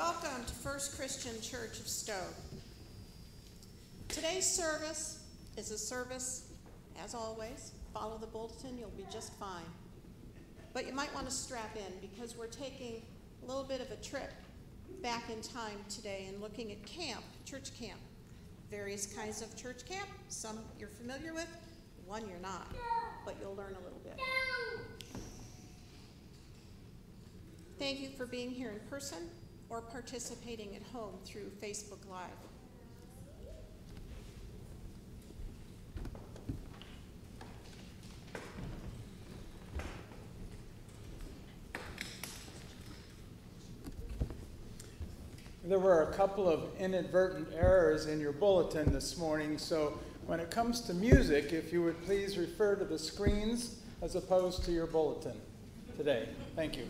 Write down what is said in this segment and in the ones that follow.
Welcome to First Christian Church of Stow. Today's service is a service, as always, follow the bulletin, you'll be just fine. But you might want to strap in because we're taking a little bit of a trip back in time today and looking at camp, church camp. Various kinds of church camp, some you're familiar with, one you're not, but you'll learn a little bit. Thank you for being here in person or participating at home through Facebook Live. There were a couple of inadvertent errors in your bulletin this morning, so when it comes to music, if you would please refer to the screens as opposed to your bulletin today. Thank you.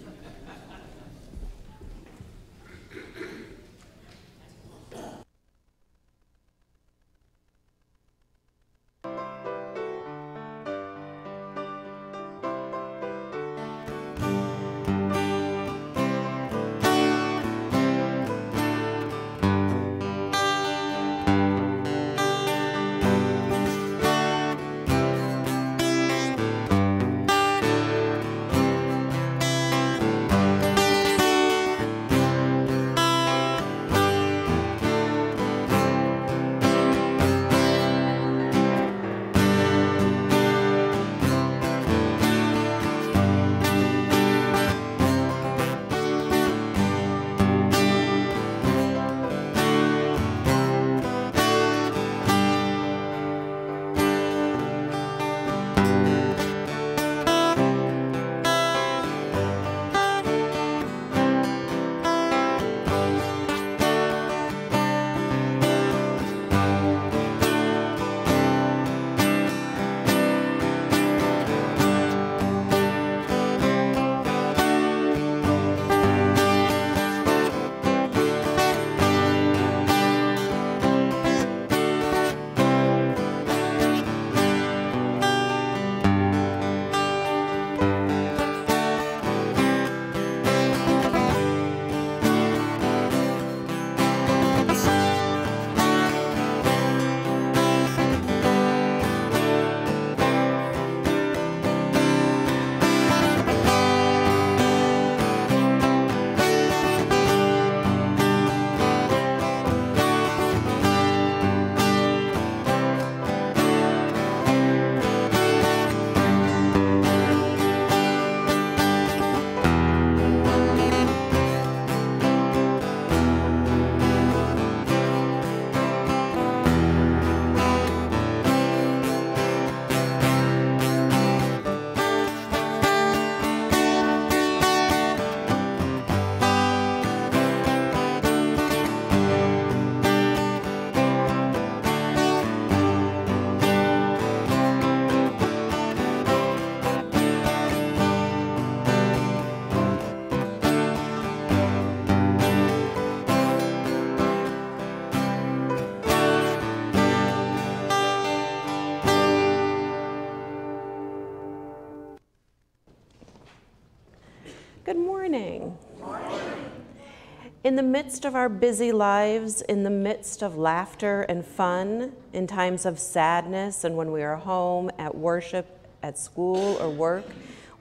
In the midst of our busy lives, in the midst of laughter and fun, in times of sadness, and when we are home, at worship, at school, or work,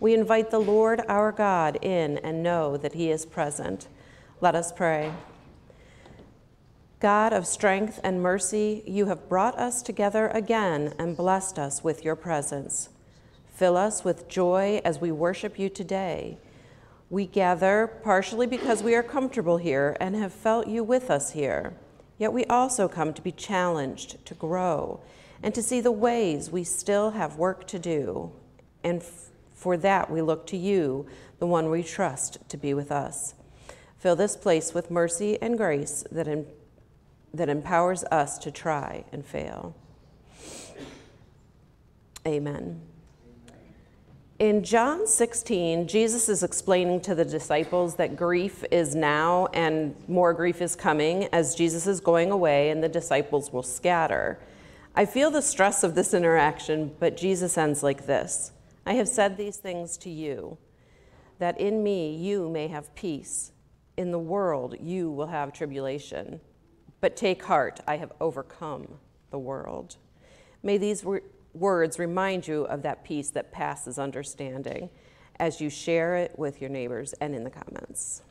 we invite the Lord our God in and know that He is present. Let us pray. God of strength and mercy, you have brought us together again and blessed us with your presence. Fill us with joy as we worship you today. We gather partially because we are comfortable here and have felt you with us here. Yet we also come to be challenged, to grow, and to see the ways we still have work to do. And for that, we look to you, the one we trust to be with us. Fill this place with mercy and grace that, in, that empowers us to try and fail. Amen. In John 16, Jesus is explaining to the disciples that grief is now and more grief is coming as Jesus is going away and the disciples will scatter. I feel the stress of this interaction, but Jesus ends like this I have said these things to you, that in me you may have peace. In the world you will have tribulation, but take heart, I have overcome the world. May these words remind you of that peace that passes understanding as you share it with your neighbors and in the comments.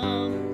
come.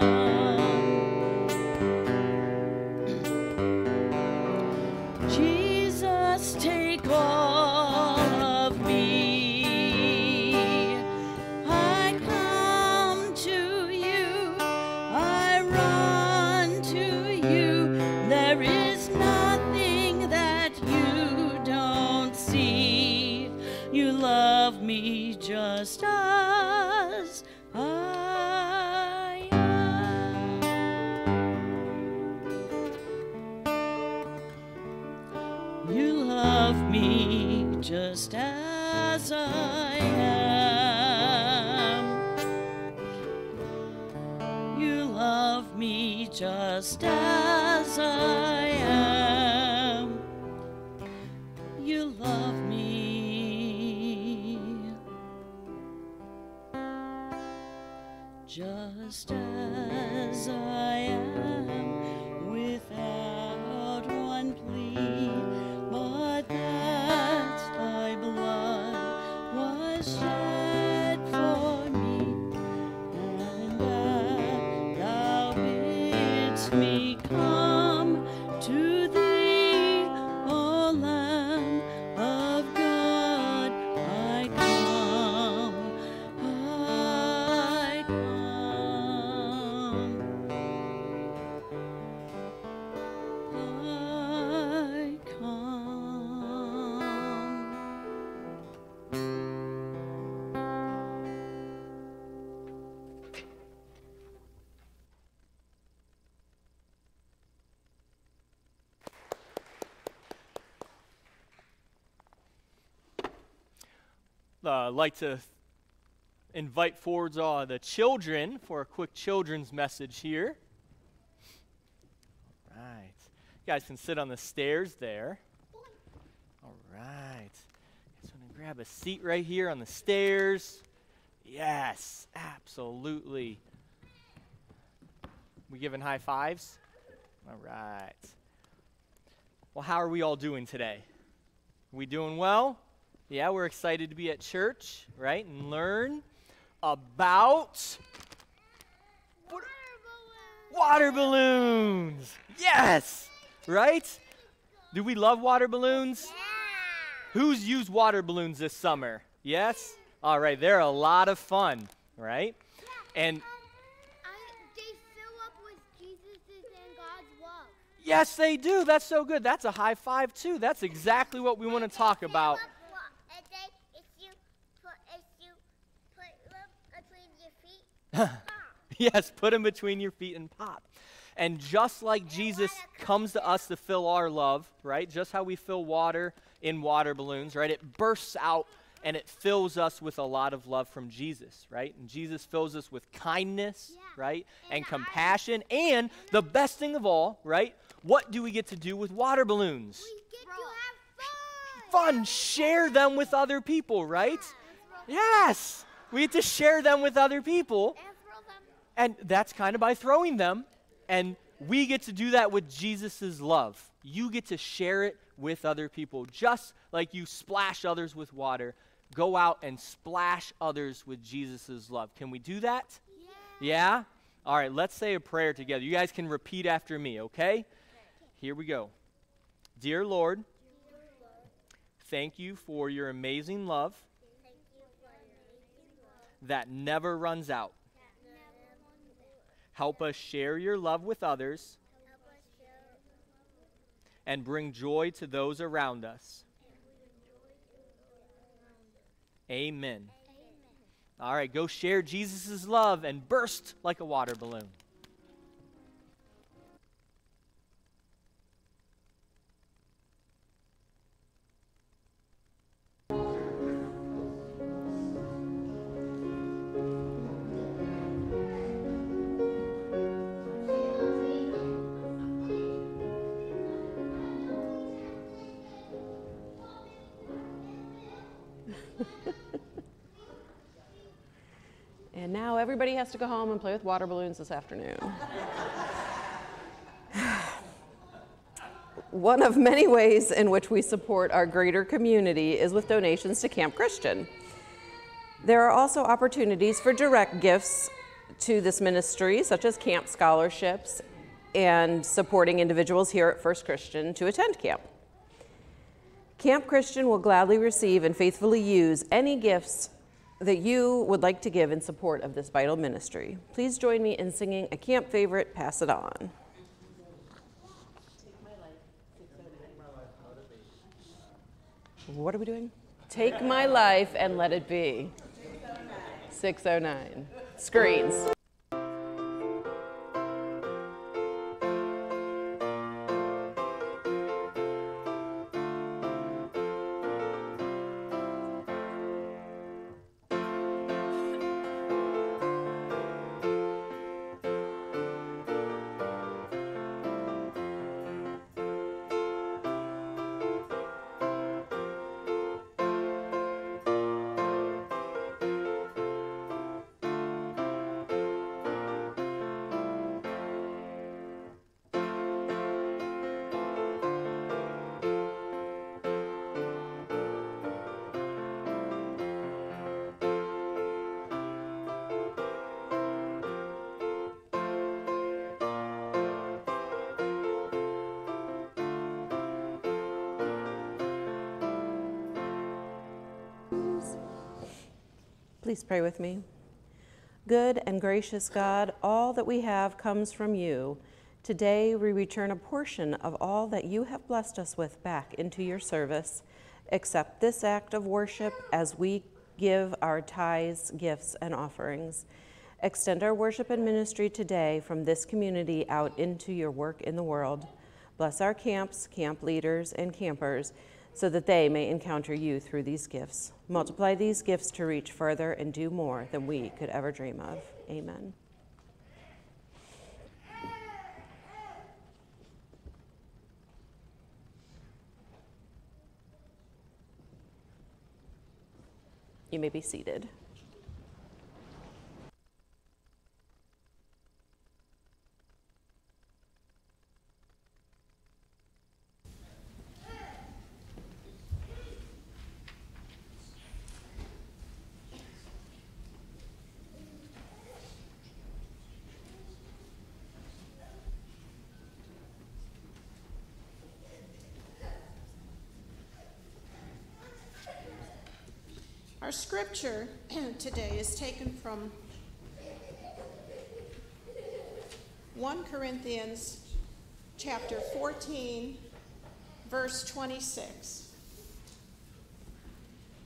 Bye. Just uh, like to invite forward uh, the children for a quick children's message here. All right. You guys can sit on the stairs there. All right. Just want to grab a seat right here on the stairs. Yes, absolutely. We giving high fives? All right. Well, how are we all doing today? we doing well? Yeah, we're excited to be at church, right? And learn about what- water balloons. Yes, right? Do we love water balloons? Yeah. Who's used water balloons this summer? Yes? All right, they're a lot of fun, right? And um, I, they fill up with Jesus' and God's love. yes, they do. That's so good. That's a high five, too. That's exactly what we want to talk about. And they, if you put, if you put them between your feet, yes, put them between your feet and pop. And just like Jesus comes to us to fill our love, right? Just how we fill water in water balloons, right? It bursts out and it fills us with a lot of love from Jesus, right? And Jesus fills us with kindness, Yeah. right? And And I- compassion. And the best thing of all, right? What do we get to do with water balloons? we get to have fun. Fun. Share them with other people, right? Yes. We get to share them with other people. And. And that's kind of by throwing them. And we get to do that with Jesus' love. You get to share it with other people. Just like you splash others with water, go out and splash others with Jesus' love. Can we do that? Yeah? All right, let's say a prayer together. You guys can repeat after me, okay? Here we go. Dear Lord, thank you for your amazing love that never runs out. Help us share your love with others and bring joy to those around us. Amen. All right, go share Jesus' love and burst like a water balloon. Has to go home and play with water balloons this afternoon. One of many ways in which we support our greater community is with donations to Camp Christian. There are also opportunities for direct gifts to this ministry, such as camp scholarships and supporting individuals here at First Christian to attend camp. Camp Christian will gladly receive and faithfully use any gifts that you would like to give in support of this vital ministry. Please join me in singing a camp favorite, Pass It On. What are we doing? Take my life and let it be. 609. Screens. Please pray with me. Good and gracious God, all that we have comes from you. Today we return a portion of all that you have blessed us with back into your service. Accept this act of worship as we give our tithes, gifts, and offerings. Extend our worship and ministry today from this community out into your work in the world. Bless our camps, camp leaders, and campers so that they may encounter you through these gifts. Multiply these gifts to reach further and do more than we could ever dream of. Amen. You may be seated. Our scripture today is taken from 1 Corinthians chapter 14, verse 26.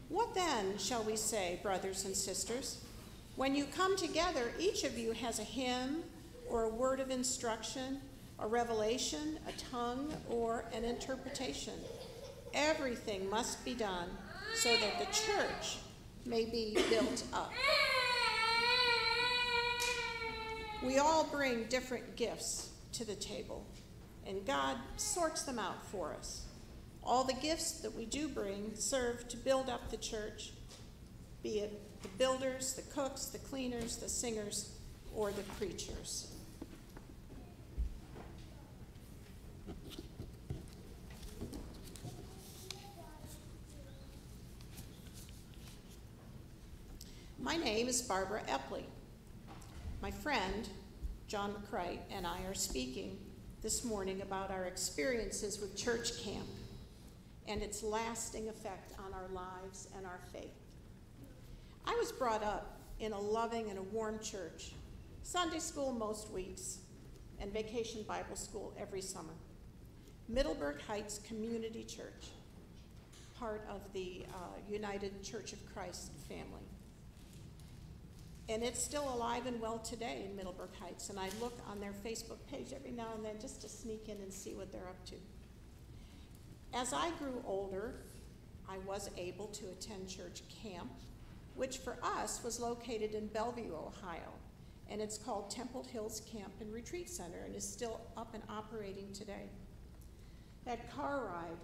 What then shall we say, brothers and sisters? When you come together, each of you has a hymn or a word of instruction, a revelation, a tongue, or an interpretation. Everything must be done so that the church may be built up. We all bring different gifts to the table, and God sorts them out for us. All the gifts that we do bring serve to build up the church, be it the builders, the cooks, the cleaners, the singers, or the preachers. My name is Barbara Epley. My friend, John McCright, and I are speaking this morning about our experiences with church camp and its lasting effect on our lives and our faith. I was brought up in a loving and a warm church, Sunday school most weeks, and vacation Bible school every summer. Middleburg Heights Community Church, part of the uh, United Church of Christ family. And it's still alive and well today in Middleburg Heights. And I look on their Facebook page every now and then just to sneak in and see what they're up to. As I grew older, I was able to attend church camp, which for us was located in Bellevue, Ohio. And it's called Temple Hills Camp and Retreat Center and is still up and operating today. That car ride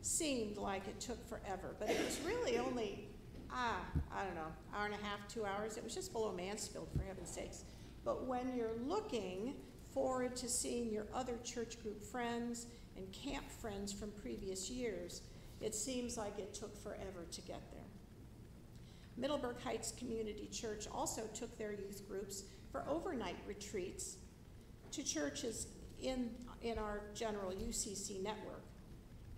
seemed like it took forever, but it was really only ah, I don't know, hour and a half, two hours. It was just below Mansfield, for heaven's sakes. But when you're looking forward to seeing your other church group friends and camp friends from previous years, it seems like it took forever to get there. Middleburg Heights Community Church also took their youth groups for overnight retreats to churches in, in our general UCC network.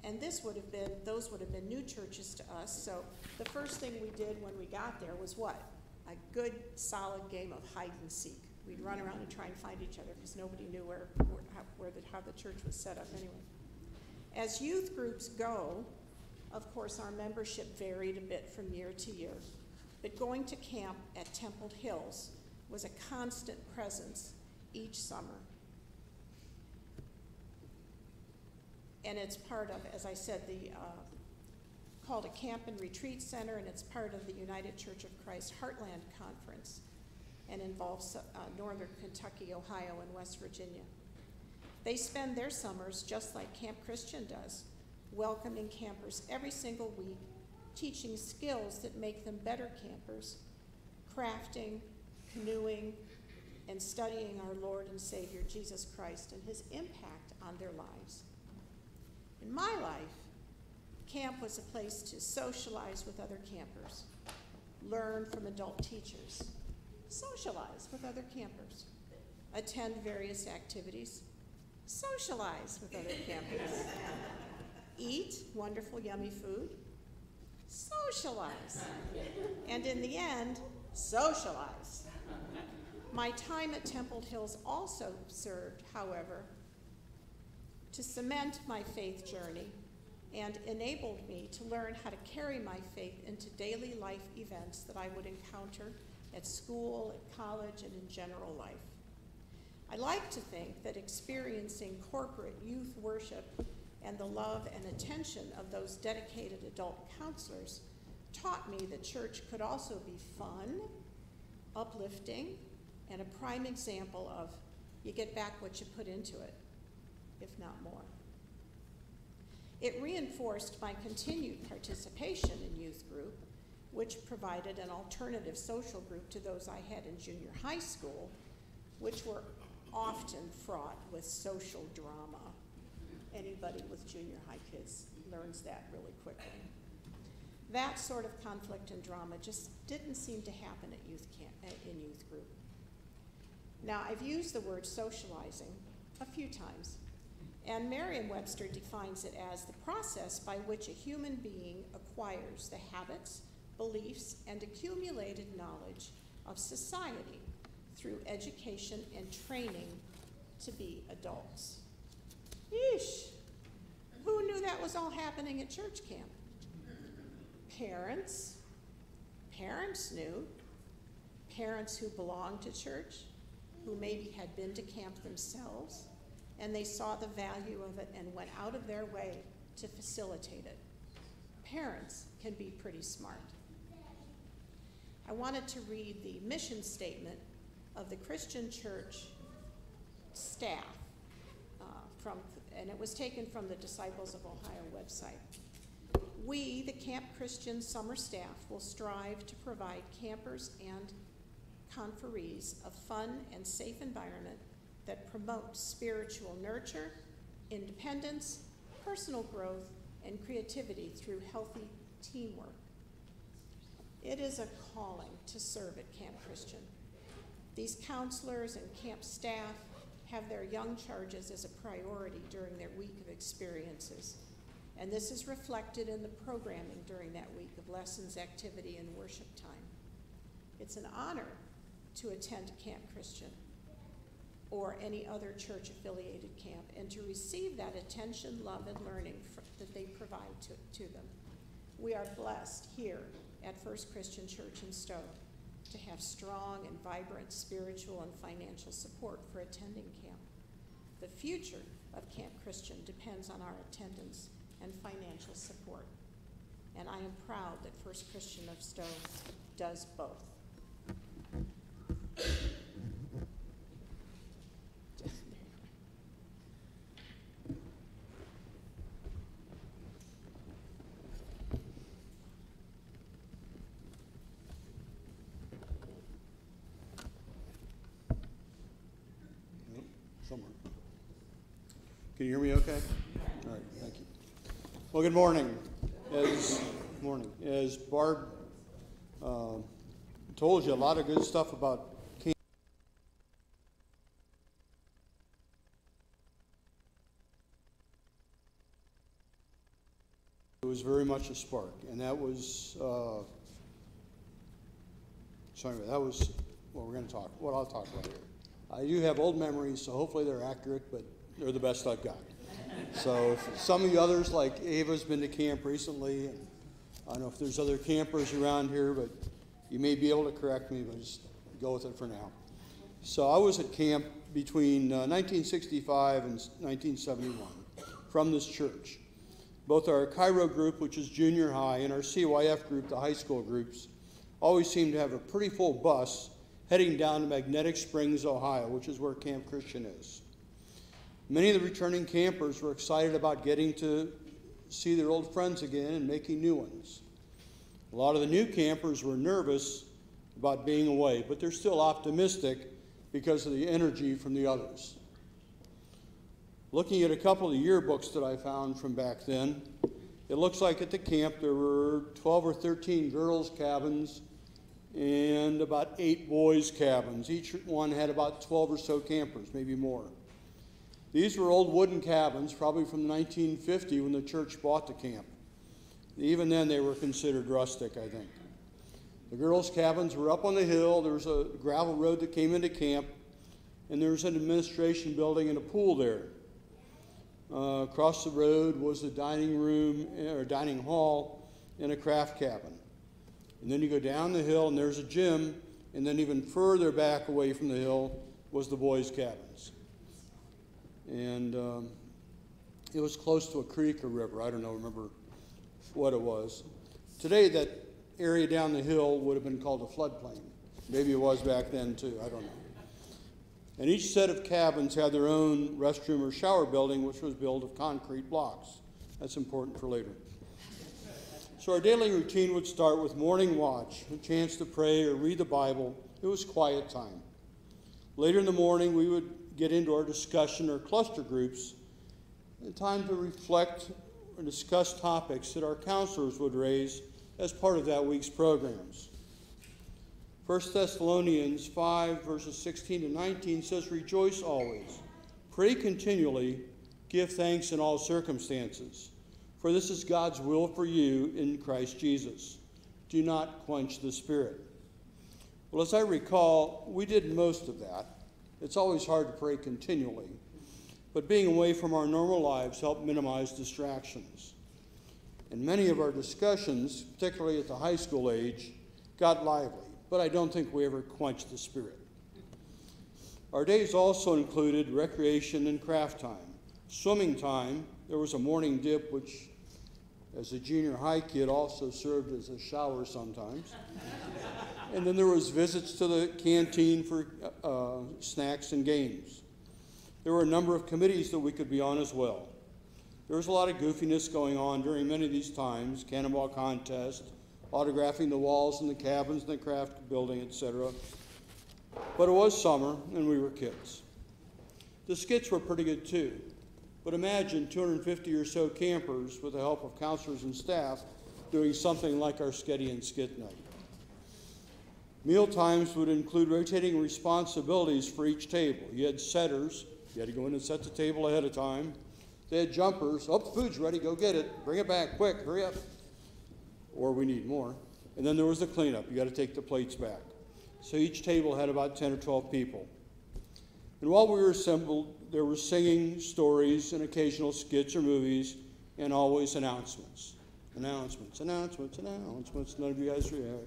And this would have been, those would have been new churches to us. So the first thing we did when we got there was what? A good, solid game of hide and seek. We'd run around and try and find each other because nobody knew where, where, how, where the, how the church was set up anyway. As youth groups go, of course, our membership varied a bit from year to year. But going to camp at Temple Hills was a constant presence each summer. And it's part of, as I said, the uh, called a camp and retreat center, and it's part of the United Church of Christ Heartland Conference, and involves uh, Northern Kentucky, Ohio, and West Virginia. They spend their summers just like Camp Christian does, welcoming campers every single week, teaching skills that make them better campers, crafting, canoeing, and studying our Lord and Savior Jesus Christ and his impact on their lives. In my life, camp was a place to socialize with other campers, learn from adult teachers, socialize with other campers, attend various activities, socialize with other campers, eat wonderful, yummy food, socialize. And in the end, socialize. My time at Temple Hills also served, however, to cement my faith journey and enabled me to learn how to carry my faith into daily life events that I would encounter at school, at college, and in general life. I like to think that experiencing corporate youth worship and the love and attention of those dedicated adult counselors taught me that church could also be fun, uplifting, and a prime example of you get back what you put into it, if not more. It reinforced my continued participation in youth group, which provided an alternative social group to those I had in junior high school, which were often fraught with social drama. Anybody with junior high kids learns that really quickly. That sort of conflict and drama just didn't seem to happen at youth camp, in youth group. Now, I've used the word socializing a few times, and Merriam Webster defines it as the process by which a human being acquires the habits, beliefs, and accumulated knowledge of society through education and training to be adults. Yeesh. Who knew that was all happening at church camp? Parents. Parents knew. Parents who belonged to church, who maybe had been to camp themselves, and they saw the value of it and went out of their way to facilitate it. Parents can be pretty smart. I wanted to read the mission statement of the Christian church staff uh, from, and it was taken from the Disciples of Ohio website. We, the Camp Christian summer staff, will strive to provide campers and conferees a fun and safe environment that promotes spiritual nurture, independence, personal growth, and creativity through healthy teamwork. It is a calling to serve at Camp Christian. These counselors and camp staff have their young charges as a priority during their week of experiences. And this is reflected in the programming during that week of lessons, activity, and worship time. It's an honor to attend Camp Christian or any other church affiliated camp and to receive that attention, love, and learning fr- that they provide to, to them. We are blessed here at First Christian Church in Stow to have strong and vibrant spiritual and financial support for attending camp. The future of Camp Christian depends on our attendance and financial support. And I am proud that First Christian of Stow does both. Can you hear me okay? All right, thank you. Well, good morning. As, morning. As Barb um, told you, a lot of good stuff about. It was very much a spark, and that was, uh, so anyway, that was what we're gonna talk, what I'll talk about here. I do have old memories, so hopefully they're accurate, but they're the best I've got. So some of you others, like Ava's been to camp recently, and I don't know if there's other campers around here, but you may be able to correct me, but just go with it for now. So I was at camp between uh, 1965 and 1971 from this church. Both our Chi Rho group, which is junior high, and our CYF group, the high school groups, always seemed to have a pretty full bus heading down to Magnetic Springs, Ohio, which is where Camp Christian is. Many of the returning campers were excited about getting to see their old friends again and making new ones. A lot of the new campers were nervous about being away, but they're still optimistic because of the energy from the others. Looking at a couple of yearbooks that I found from back then, it looks like at the camp there were 12 or 13 girls' cabins and about eight boys' cabins. Each one had about 12 or so campers, maybe more. These were old wooden cabins, probably from 1950 when the church bought the camp. Even then, they were considered rustic, I think. The girls' cabins were up on the hill. There was a gravel road that came into camp, and there was an administration building and a pool there. Uh, across the road was a dining room or dining hall and a craft cabin. And then you go down the hill, and there's a gym, and then even further back away from the hill was the boys' cabins. And um, it was close to a creek or river. I don't know, remember what it was. Today, that area down the hill would have been called a floodplain. Maybe it was back then too, I don't know. And each set of cabins had their own restroom or shower building, which was built of concrete blocks. That's important for later. So our daily routine would start with morning watch, a chance to pray or read the Bible. It was quiet time. Later in the morning, we would get into our discussion or cluster groups, a time to reflect or discuss topics that our counselors would raise as part of that week's programs. 1 Thessalonians 5, verses 16 to 19 says, Rejoice always, pray continually, give thanks in all circumstances, for this is God's will for you in Christ Jesus. Do not quench the Spirit. Well, as I recall, we did most of that. It's always hard to pray continually, but being away from our normal lives helped minimize distractions. And many of our discussions, particularly at the high school age, got lively, but I don't think we ever quenched the spirit. Our days also included recreation and craft time. Swimming time, there was a morning dip, which, as a junior high kid, also served as a shower sometimes. and then there was visits to the canteen for uh, snacks and games. There were a number of committees that we could be on as well. There was a lot of goofiness going on during many of these times cannonball contest, autographing the walls and the cabins and the craft building, etc. But it was summer and we were kids. The skits were pretty good too. But imagine 250 or so campers with the help of counselors and staff doing something like our Sketty and Skit Night. Meal times would include rotating responsibilities for each table. You had setters, you had to go in and set the table ahead of time. They had jumpers. Oh, the food's ready. Go get it. Bring it back quick. Hurry up. Or we need more. And then there was the cleanup. You got to take the plates back. So each table had about 10 or 12 people. And while we were assembled, there were singing, stories, and occasional skits or movies, and always announcements. Announcements, announcements, announcements. None of you guys remember.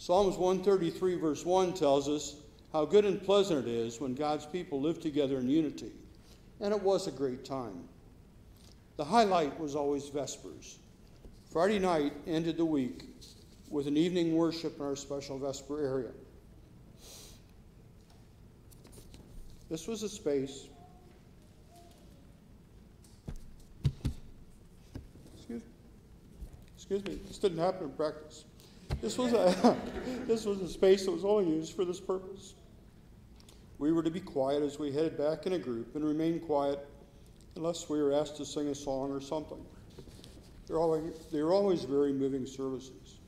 Psalms 133, verse 1 tells us how good and pleasant it is when God's people live together in unity and it was a great time. The highlight was always Vespers. Friday night ended the week with an evening worship in our special Vesper area. This was a space. Excuse, excuse me, this didn't happen in practice. This was a this was a space that was only used for this purpose. We were to be quiet as we headed back in a group and remain quiet unless we were asked to sing a song or something. They're always, they're always very moving services.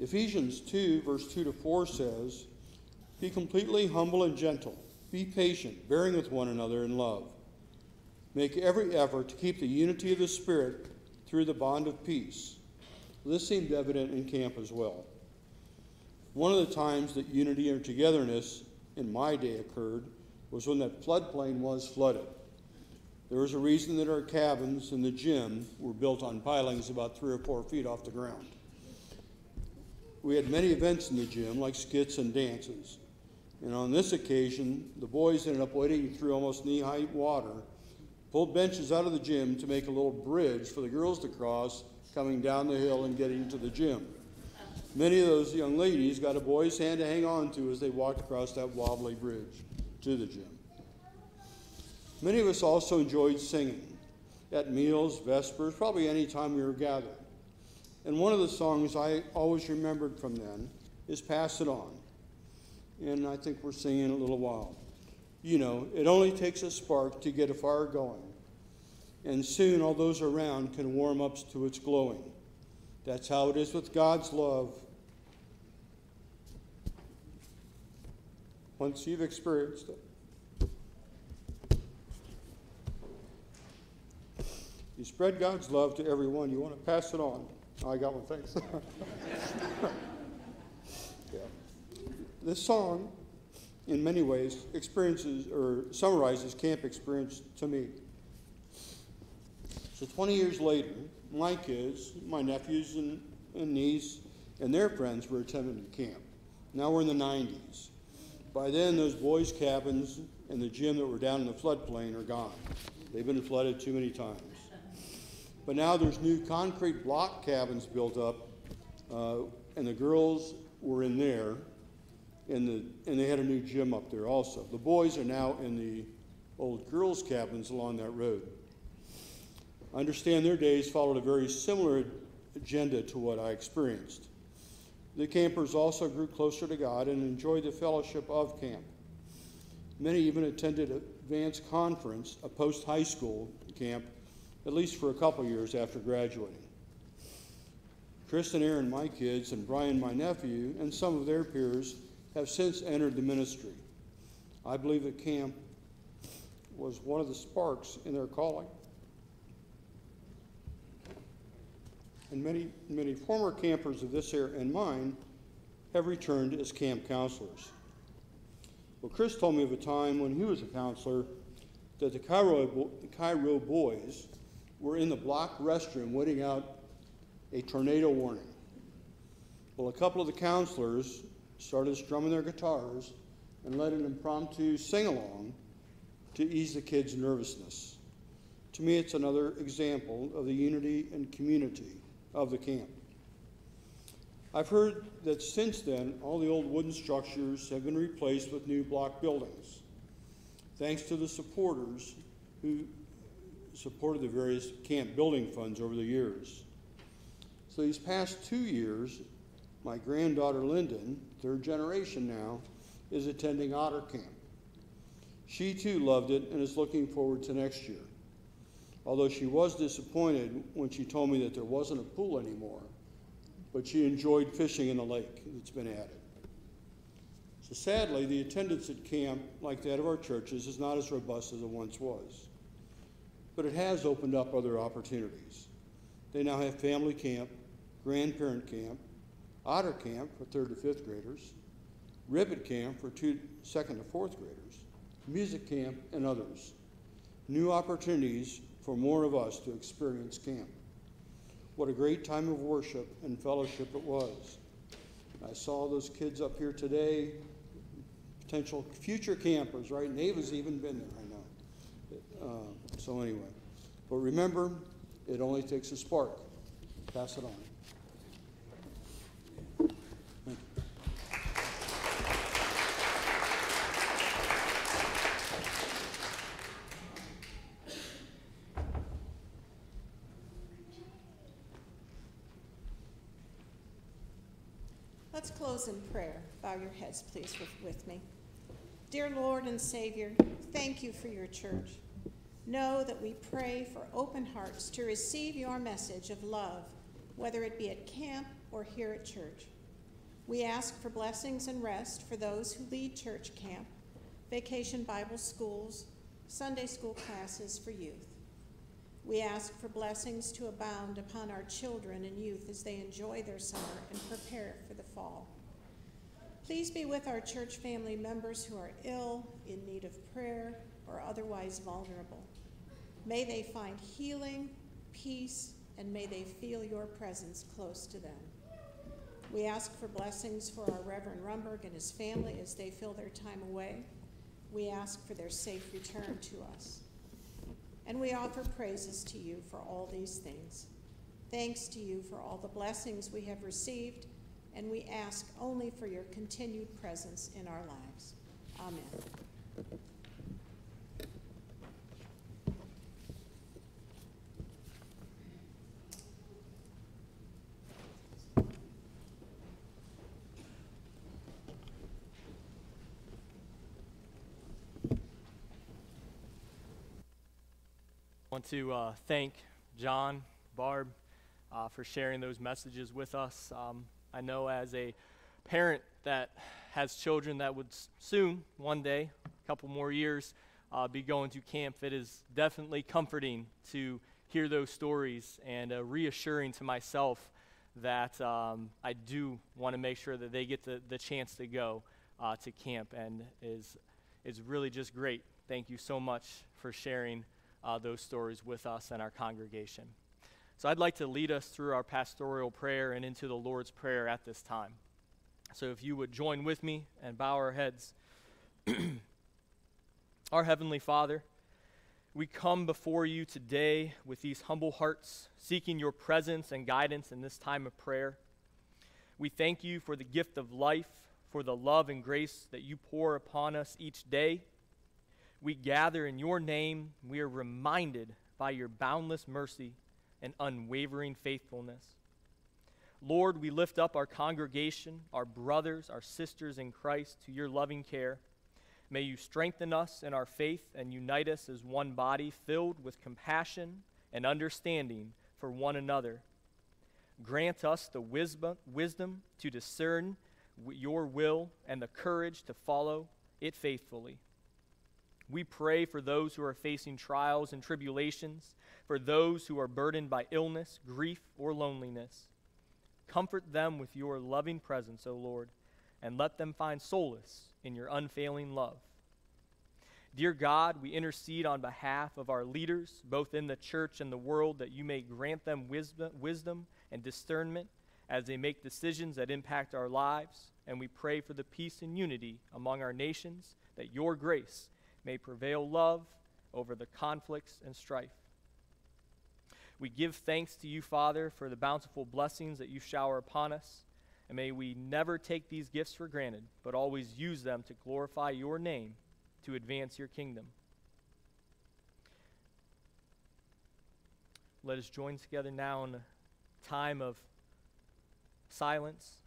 Ephesians 2, verse 2 to 4 says, Be completely humble and gentle. Be patient, bearing with one another in love. Make every effort to keep the unity of the Spirit through the bond of peace. This seemed evident in camp as well. One of the times that unity and togetherness in my day occurred was when that floodplain was flooded. There was a reason that our cabins and the gym were built on pilings about three or four feet off the ground. We had many events in the gym, like skits and dances. And on this occasion, the boys ended up wading through almost knee high water, pulled benches out of the gym to make a little bridge for the girls to cross coming down the hill and getting to the gym. Many of those young ladies got a boy's hand to hang on to as they walked across that wobbly bridge to the gym. Many of us also enjoyed singing at meals, vespers, probably any time we were gathered. And one of the songs I always remembered from then is Pass It On. And I think we're singing a little while. You know, it only takes a spark to get a fire going. And soon all those around can warm up to its glowing. That's how it is with God's love. once you've experienced it. You spread God's love to everyone. You want to pass it on. Oh, I got one, thanks. yeah. This song, in many ways, experiences or summarizes camp experience to me. So 20 years later, my kids, my nephews and, and niece, and their friends were attending the camp. Now we're in the 90s. By then, those boys' cabins and the gym that were down in the floodplain are gone. They've been flooded too many times. But now there's new concrete block cabins built up, uh, and the girls were in there, and, the, and they had a new gym up there also. The boys are now in the old girls' cabins along that road. I understand their days followed a very similar agenda to what I experienced. The campers also grew closer to God and enjoyed the fellowship of camp. Many even attended advanced conference, a post high school camp, at least for a couple years after graduating. Chris and Aaron, my kids, and Brian, my nephew, and some of their peers have since entered the ministry. I believe that camp was one of the sparks in their calling. And many, many former campers of this era and mine have returned as camp counselors. Well, Chris told me of a time when he was a counselor that the Chi Rho, Cairo boys were in the block restroom waiting out a tornado warning. Well, a couple of the counselors started strumming their guitars and led an impromptu sing along to ease the kids' nervousness. To me, it's another example of the unity and community of the camp. I've heard that since then, all the old wooden structures have been replaced with new block buildings, thanks to the supporters who supported the various camp building funds over the years. So these past two years, my granddaughter Lyndon, third generation now, is attending Otter Camp. She too loved it and is looking forward to next year. Although she was disappointed when she told me that there wasn't a pool anymore, but she enjoyed fishing in the lake that's been added. So sadly, the attendance at camp, like that of our churches, is not as robust as it once was. But it has opened up other opportunities. They now have family camp, grandparent camp, otter camp for third to fifth graders, ribbit camp for two, second to fourth graders, music camp, and others. New opportunities for more of us to experience camp. What a great time of worship and fellowship it was. I saw those kids up here today, potential future campers, right? And Ava's even been there, I know. Uh, so, anyway, but remember, it only takes a spark. Pass it on. Let's close in prayer. Bow your heads, please, with, with me. Dear Lord and Savior, thank you for your church. Know that we pray for open hearts to receive your message of love, whether it be at camp or here at church. We ask for blessings and rest for those who lead church camp, vacation Bible schools, Sunday school classes for youth. We ask for blessings to abound upon our children and youth as they enjoy their summer and prepare for the fall. Please be with our church family members who are ill, in need of prayer, or otherwise vulnerable. May they find healing, peace, and may they feel your presence close to them. We ask for blessings for our Reverend Rumberg and his family as they fill their time away. We ask for their safe return to us. And we offer praises to you for all these things. Thanks to you for all the blessings we have received, and we ask only for your continued presence in our lives. Amen. Want to uh, thank John, Barb, uh, for sharing those messages with us. Um, I know as a parent that has children that would soon, one day, a couple more years, uh, be going to camp, it is definitely comforting to hear those stories and uh, reassuring to myself that um, I do want to make sure that they get the, the chance to go uh, to camp and is, is really just great. Thank you so much for sharing uh, those stories with us and our congregation. So I'd like to lead us through our pastoral prayer and into the Lord's Prayer at this time. So if you would join with me and bow our heads. our Heavenly Father, we come before you today with these humble hearts, seeking your presence and guidance in this time of prayer. We thank you for the gift of life, for the love and grace that you pour upon us each day. We gather in your name. We are reminded by your boundless mercy and unwavering faithfulness. Lord, we lift up our congregation, our brothers, our sisters in Christ to your loving care. May you strengthen us in our faith and unite us as one body filled with compassion and understanding for one another. Grant us the wisdom, wisdom to discern your will and the courage to follow it faithfully. We pray for those who are facing trials and tribulations, for those who are burdened by illness, grief, or loneliness. Comfort them with your loving presence, O Lord, and let them find solace in your unfailing love. Dear God, we intercede on behalf of our leaders, both in the church and the world, that you may grant them wisdom, and discernment as they make decisions that impact our lives. And we pray for the peace and unity among our nations, that your grace may prevail love over the conflicts and strife. We give thanks to you, Father, for the bountiful blessings that you shower upon us. And may we never take these gifts for granted, but always use them to glorify your name to advance your kingdom. Let us join together now in a time of silence.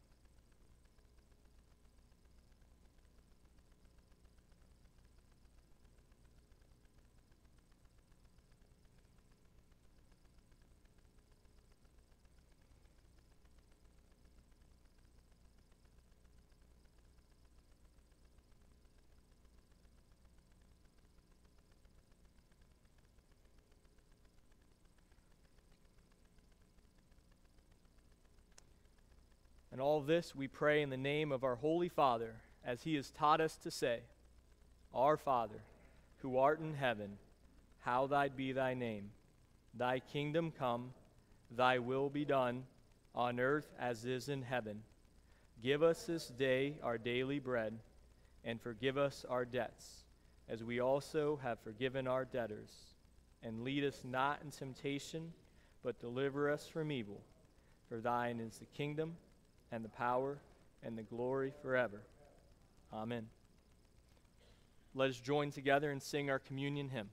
All this we pray in the name of our Holy Father, as he has taught us to say, Our Father, who art in heaven, hallowed be thy name. Thy kingdom come, thy will be done, on earth as is in heaven. Give us this day our daily bread, and forgive us our debts, as we also have forgiven our debtors. And lead us not in temptation, but deliver us from evil. For thine is the kingdom and the power and the glory forever. Amen. Let us join together and sing our communion hymn.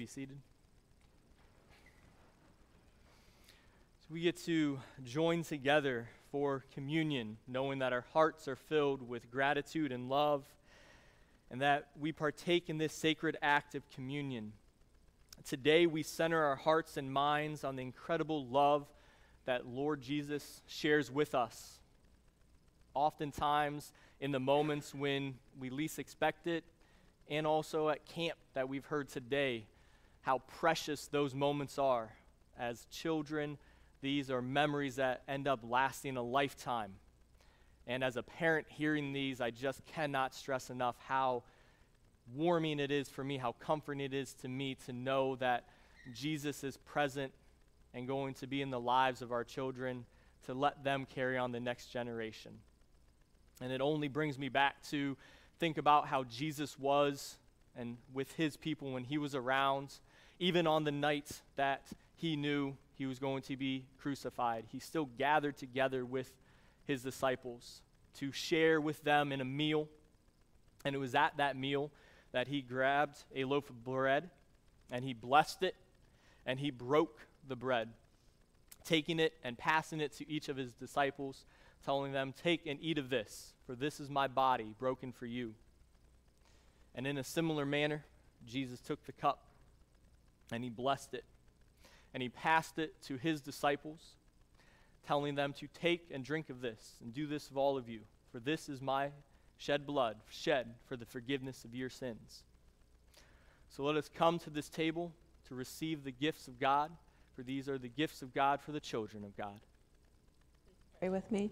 Be seated. So we get to join together for communion, knowing that our hearts are filled with gratitude and love, and that we partake in this sacred act of communion. Today, we center our hearts and minds on the incredible love that Lord Jesus shares with us. Oftentimes, in the moments when we least expect it, and also at camp that we've heard today, how precious those moments are. As children, these are memories that end up lasting a lifetime. And as a parent hearing these, I just cannot stress enough how warming it is for me, how comforting it is to me to know that Jesus is present and going to be in the lives of our children to let them carry on the next generation. And it only brings me back to think about how Jesus was and with his people when he was around, even on the night that he knew he was going to be crucified. He still gathered together with his disciples to share with them in a meal. And it was at that meal that he grabbed a loaf of bread and he blessed it and he broke the bread, taking it and passing it to each of his disciples telling them, Take and eat of this, for this is my body broken for you. And in a similar manner, Jesus took the cup and he blessed it. And he passed it to his disciples, telling them to take and drink of this, and do this of all of you, for this is my shed blood, shed for the forgiveness of your sins. So let us come to this table to receive the gifts of God, for these are the gifts of God for the children of God. Pray with me.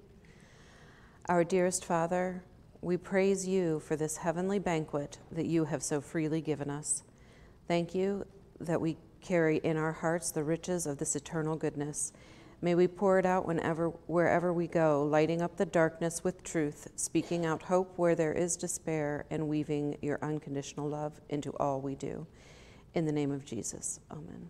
Our dearest Father, we praise you for this heavenly banquet that you have so freely given us. Thank you that we carry in our hearts the riches of this eternal goodness. May we pour it out whenever, wherever we go, lighting up the darkness with truth, speaking out hope where there is despair, and weaving your unconditional love into all we do. In the name of Jesus, amen.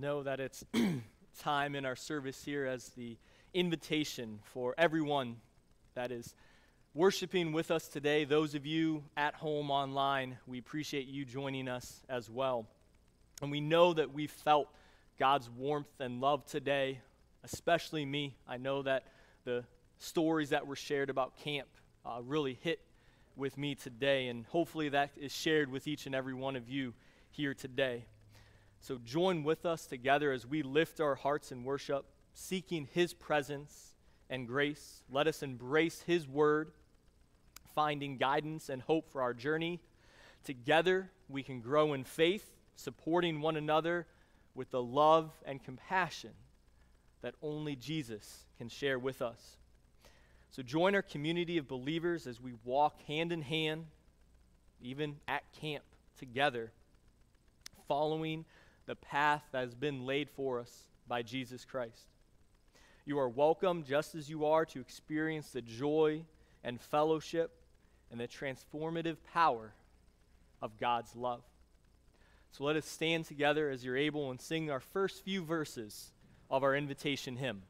Know that it's time in our service here as the invitation for everyone that is worshiping with us today. Those of you at home online, we appreciate you joining us as well. And we know that we felt God's warmth and love today, especially me. I know that the stories that were shared about camp uh, really hit with me today, and hopefully that is shared with each and every one of you here today. So join with us together as we lift our hearts in worship, seeking His presence and grace. Let us embrace His word, finding guidance and hope for our journey. Together, we can grow in faith, supporting one another with the love and compassion that only Jesus can share with us. So join our community of believers as we walk hand in hand, even at camp together, following the path that has been laid for us by Jesus Christ. You are welcome just as you are to experience the joy and fellowship and the transformative power of God's love. So let us stand together as you're able and sing our first few verses of our invitation hymn.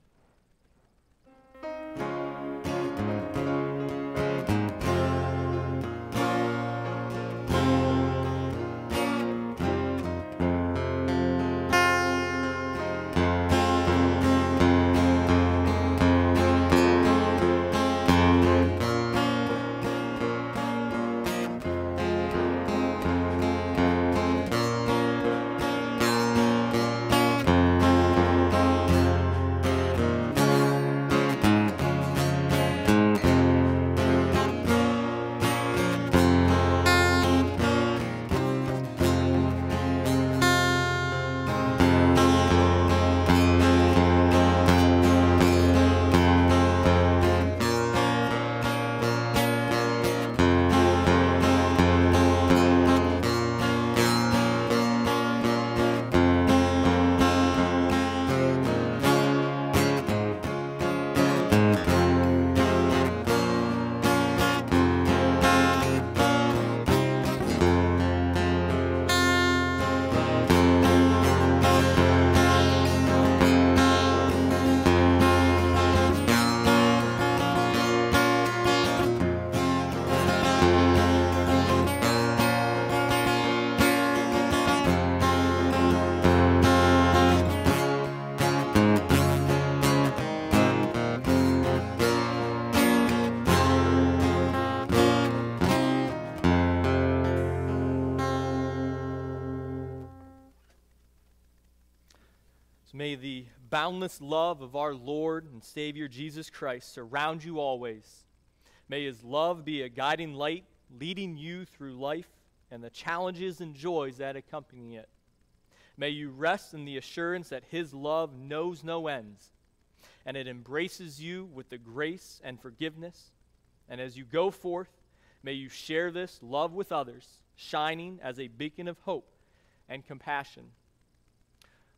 Boundless love of our Lord and Savior Jesus Christ surround you always. May his love be a guiding light leading you through life and the challenges and joys that accompany it. May you rest in the assurance that his love knows no ends and it embraces you with the grace and forgiveness. And as you go forth, may you share this love with others, shining as a beacon of hope and compassion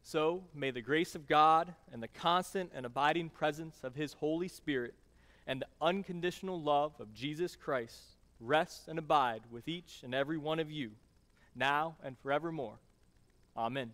so may the grace of God and the constant and abiding presence of His Holy Spirit and the unconditional love of Jesus Christ rest and abide with each and every one of you, now and forevermore. Amen.